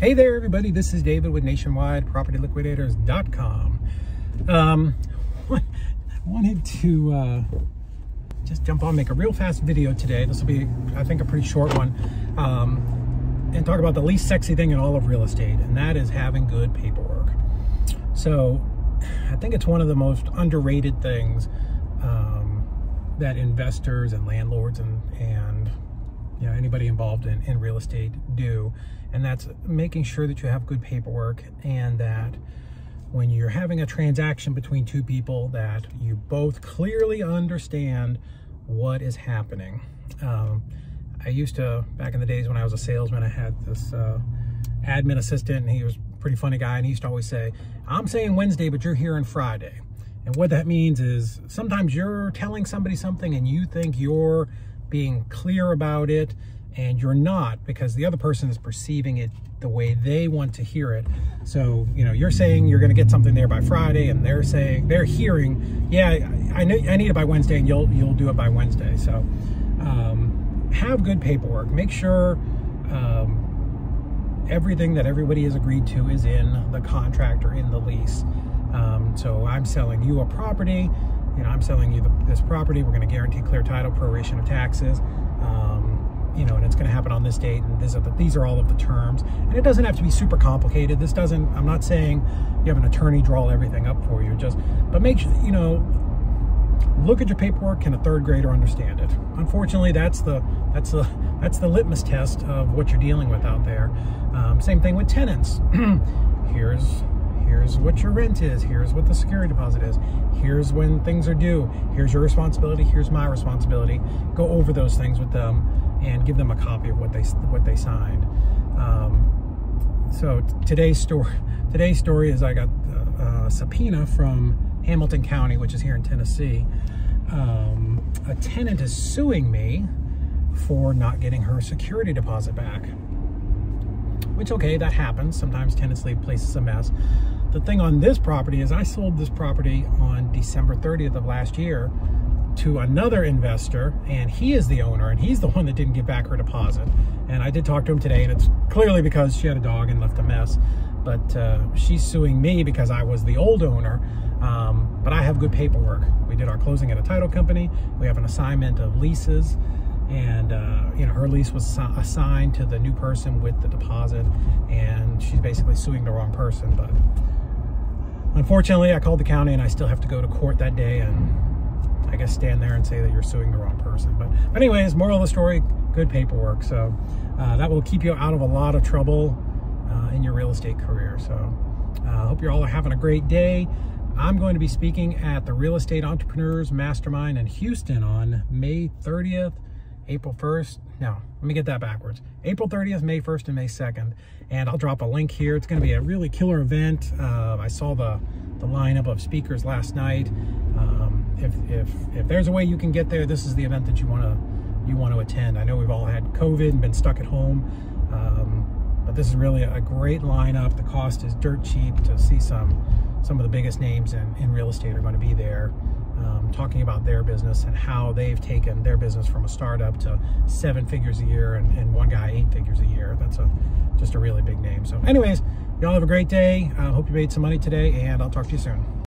Hey there, everybody. This is David with NationwidePropertyLiquidators.com. Um, I wanted to uh, just jump on, make a real fast video today. This will be, I think, a pretty short one, um, and talk about the least sexy thing in all of real estate, and that is having good paperwork. So, I think it's one of the most underrated things um, that investors and landlords and and you know anybody involved in, in real estate do. And that's making sure that you have good paperwork and that when you're having a transaction between two people that you both clearly understand what is happening. Um, i used to back in the days when i was a salesman i had this uh, admin assistant and he was a pretty funny guy and he used to always say i'm saying wednesday but you're here on friday. And what that means is sometimes you're telling somebody something and you think you're being clear about it and you're not because the other person is perceiving it the way they want to hear it. So, you know, you're saying you're going to get something there by Friday and they're saying they're hearing, yeah, I know I need it by Wednesday and you'll you'll do it by Wednesday. So, um, have good paperwork. Make sure um, everything that everybody has agreed to is in the contract or in the lease. Um, so I'm selling you a property you know, I'm selling you the, this property. We're going to guarantee clear title, proration of taxes. Um, you know, and it's going to happen on this date. And these are, the, these are all of the terms. And it doesn't have to be super complicated. This doesn't, I'm not saying you have an attorney draw everything up for you. Just, but make sure, you know, look at your paperwork. Can a third grader understand it? Unfortunately, that's the, that's the, that's the litmus test of what you're dealing with out there. Um, same thing with tenants. Here's here's what your rent is, here's what the security deposit is, here's when things are due, here's your responsibility, here's my responsibility. Go over those things with them and give them a copy of what they what they signed. Um, so today's story today's story is I got a subpoena from Hamilton County, which is here in Tennessee. Um, a tenant is suing me for not getting her security deposit back. Which, okay, that happens. Sometimes tenants leave places a mess. The thing on this property is I sold this property on December 30th of last year to another investor and he is the owner and he's the one that didn't get back her deposit. And I did talk to him today and it's clearly because she had a dog and left a mess. But uh, she's suing me because I was the old owner. Um, but I have good paperwork. We did our closing at a title company. We have an assignment of leases and uh, you know her lease was assigned to the new person with the deposit and she's basically suing the wrong person but Unfortunately, I called the county and I still have to go to court that day and I guess stand there and say that you're suing the wrong person. But, but anyways, moral of the story, good paperwork. So uh, that will keep you out of a lot of trouble uh, in your real estate career. So I uh, hope you're all having a great day. I'm going to be speaking at the Real Estate Entrepreneurs Mastermind in Houston on May 30th April 1st. No, let me get that backwards. April 30th, May 1st, and May 2nd. And I'll drop a link here. It's going to be a really killer event. Uh, I saw the, the lineup of speakers last night. Um, if, if, if there's a way you can get there, this is the event that you want to you want to attend. I know we've all had COVID and been stuck at home. Um, but this is really a great lineup. The cost is dirt cheap to see some some of the biggest names in, in real estate are going to be there um, talking about their business and how they've taken their business from a startup to seven figures a year and, and one guy eight figures a year. That's a just a really big name. So anyways, y'all have a great day. I uh, hope you made some money today and I'll talk to you soon.